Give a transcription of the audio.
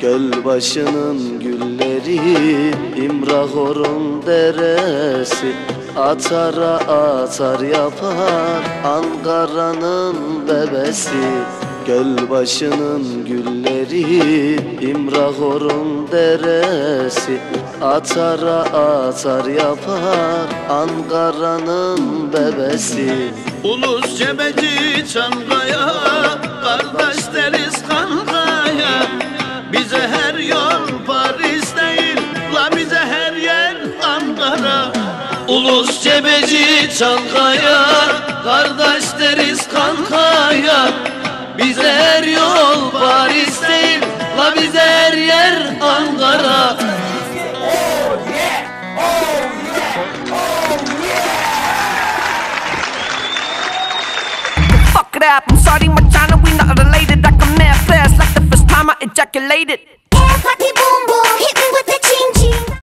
Göl başının gülleri İmrahor'un deresi. Atara atar yapar Ankara'nın bebesi. Göl başının gülleri İmrahor'un deresi. Atara atar yapar Ankara'nın bebesi. Ulus cebeci Çankaya Kardeş deriz Yol Paris değil. La bize her yer Ankara. Ulus cebeci Çankaya Kardeş deriz kankaya. Bize her yol Paris değil. La bize her yer Ankara. Fuck up, I'm sorry, China, we not related. I come mad fast like the first time I ejaculated. 어, 파티!